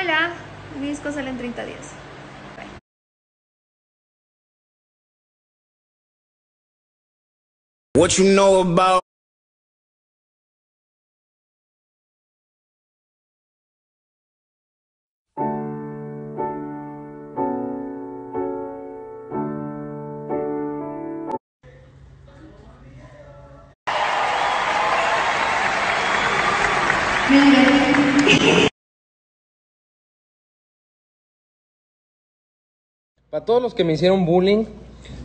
escuela. Mi disco sale en 30 días. What you know about Para todos los que me hicieron bullying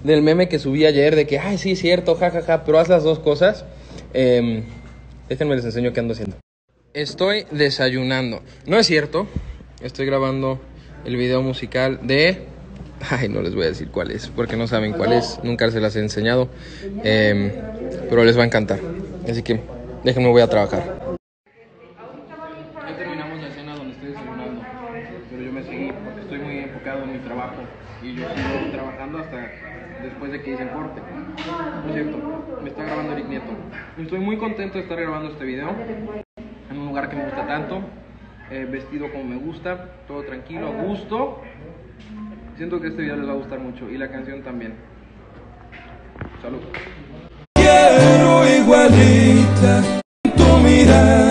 del meme que subí ayer, de que, ay, sí, cierto, jajaja, pero haz las dos cosas, eh, déjenme les enseño qué ando haciendo. Estoy desayunando. No es cierto, estoy grabando el video musical de... Ay, no les voy a decir cuál es, porque no saben cuál es, nunca se las he enseñado, eh, pero les va a encantar. Así que déjenme, voy a trabajar. Ya terminamos la cena donde estoy desayunando, pero yo me seguí porque estoy muy enfocado en mi trabajo y yo sigo trabajando hasta después de que hice el corte. Por cierto, me está grabando Eric Nieto. Estoy muy contento de estar grabando este video en un lugar que me gusta tanto, eh, vestido como me gusta, todo tranquilo, a gusto. Siento que este video les va a gustar mucho y la canción también. Salud. Quiero igualita tu mirada.